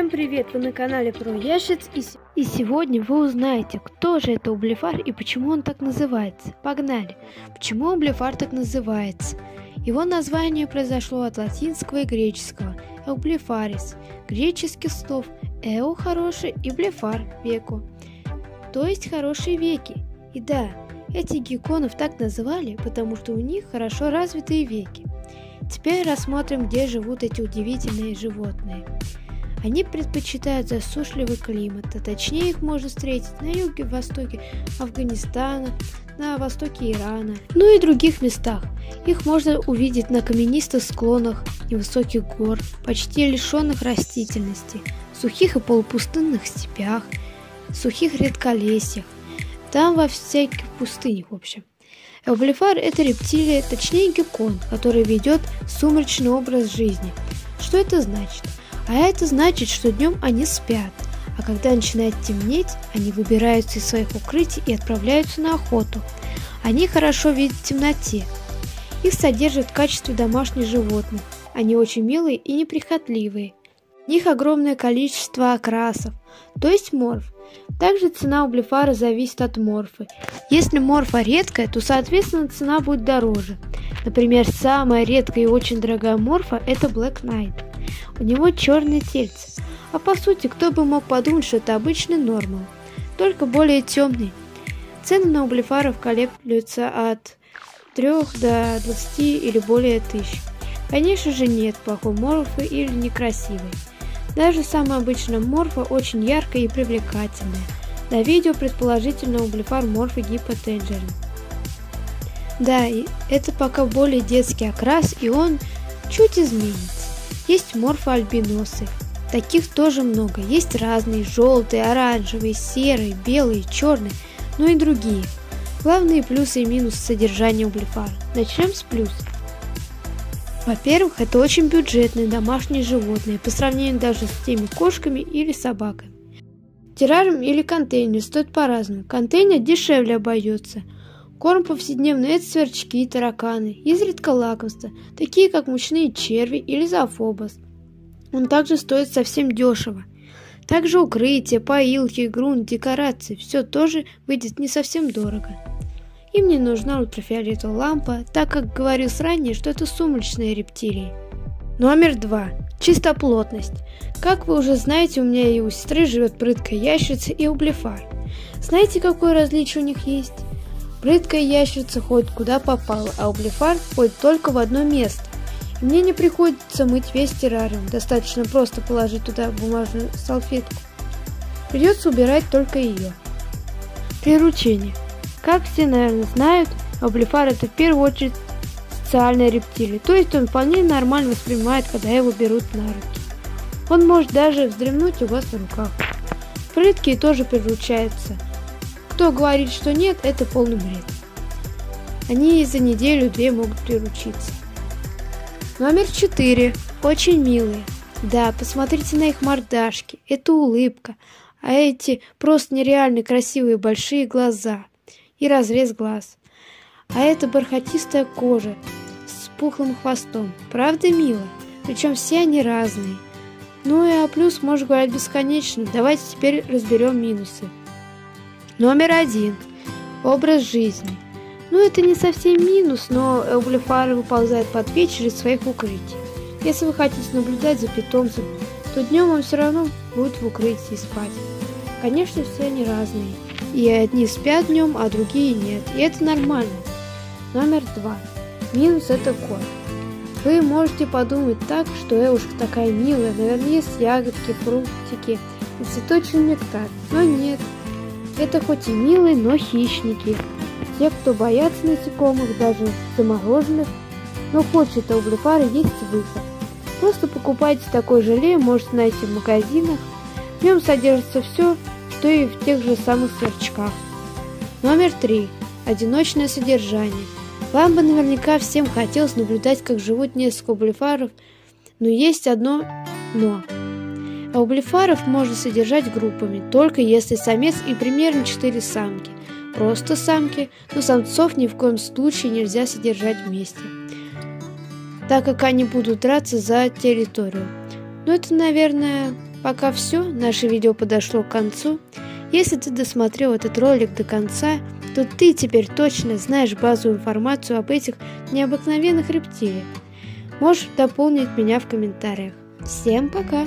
Всем привет! Вы на канале про ящиц и, и сегодня вы узнаете, кто же это ублефар и почему он так называется. Погнали! Почему ублефар так называется? Его название произошло от латинского и греческого «эублефарис», греческих слов «эу» – хороший и «блефар» – веку, то есть хорошие веки. И да, этих гекконов так называли, потому что у них хорошо развитые веки. Теперь рассмотрим, где живут эти удивительные животные. Они предпочитают засушливый климат, а точнее их можно встретить на юге, востоке Афганистана, на востоке Ирана, ну и других местах. Их можно увидеть на каменистых склонах невысоких гор, почти лишенных растительности, сухих и полупустынных степях, сухих редколесьях, там во всяких пустынях, в общем. Эублифар – это рептилия, точнее геккон, который ведет сумрачный образ жизни. Что это значит? А это значит, что днем они спят, а когда начинает темнеть, они выбираются из своих укрытий и отправляются на охоту. Они хорошо видят в темноте. Их содержат в качестве домашних животных. Они очень милые и неприхотливые. В них огромное количество окрасов, то есть морф. Также цена у блефара зависит от морфы. Если морфа редкая, то соответственно цена будет дороже. Например, самая редкая и очень дорогая морфа – это Black Knight. У него черное тельце. А по сути, кто бы мог подумать, что это обычный нормал, только более темный. Цены на ублефаров колеблются от 3 до 20 или более тысяч. Конечно же нет плохой морфы или некрасивой. Даже самая обычная морфа очень яркая и привлекательная. На видео предположительно ублефар морфы гипотенджерин. Да, это пока более детский окрас, и он чуть изменится. Есть морфоальбиносы. Таких тоже много. Есть разные, желтые, оранжевые, серые, белые, черные, ну и другие. Главные плюсы и минусы содержания углефара. Начнем с плюсов. Во-первых, это очень бюджетные домашние животные, по сравнению даже с теми кошками или собаками. Террариум или контейнер стоят по-разному. Контейнер дешевле обойдется. Корм повседневный – это сверчки и тараканы, изредка лакомства, такие как мучные черви или зоофобос. Он также стоит совсем дешево. Также укрытие, поилки, грунт, декорации – все тоже выйдет не совсем дорого. Им не нужна ультрафиолетовая лампа, так как говорилось ранее, что это сумрачные рептилии. Номер два. Чистоплотность. Как вы уже знаете, у меня и у сестры живет прыткая ящерица и ублефар. Знаете, какое различие у них есть? Прыткая ящерица ходит куда попало, а ублефар ходит только в одно место. И мне не приходится мыть весь террариум, достаточно просто положить туда бумажную салфетку. Придется убирать только ее. Приручение. Как все, наверное, знают, облифар это в первую очередь социальная рептилия, то есть он вполне нормально воспринимает, когда его берут на руки. Он может даже вздремнуть у вас на руках. Прыткие тоже приручаются – кто говорит, что нет, это полный бред. Они за неделю-две могут приручиться. Номер четыре. Очень милые. Да, посмотрите на их мордашки. Это улыбка. А эти просто нереально красивые большие глаза. И разрез глаз. А это бархатистая кожа с пухлым хвостом. Правда мило? Причем все они разные. Ну и а плюс можно говорить бесконечно. Давайте теперь разберем минусы. Номер один. Образ жизни. Ну, это не совсем минус, но углефары выползают под вечер из своих укрытий. Если вы хотите наблюдать за питомцем, то днем он все равно будет в укрытии спать. Конечно, все они разные. И одни спят днем, а другие нет. И это нормально. Номер два. Минус это кот. Вы можете подумать так, что Эушка такая милая, наверное, есть ягодки, фруктики и цветочный нектар. Но нет, это хоть и милые, но хищники. Те, кто боятся насекомых, даже замороженных, но хочет углефары, есть выход. Просто покупайте такой желе, можете найти в магазинах. В нем содержится все, что и в тех же самых сверчках. Номер три. Одиночное содержание. Вам бы наверняка всем хотелось наблюдать, как живут несколько углефаров, но есть одно «но». А Облифаров можно содержать группами, только если самец и примерно 4 самки. Просто самки, но самцов ни в коем случае нельзя содержать вместе, так как они будут драться за территорию. Но это, наверное, Пока все, наше видео подошло к концу. Если ты досмотрел этот ролик до конца, то ты теперь точно знаешь базовую информацию об этих необыкновенных рептилиях. Можешь дополнить меня в комментариях. Всем пока!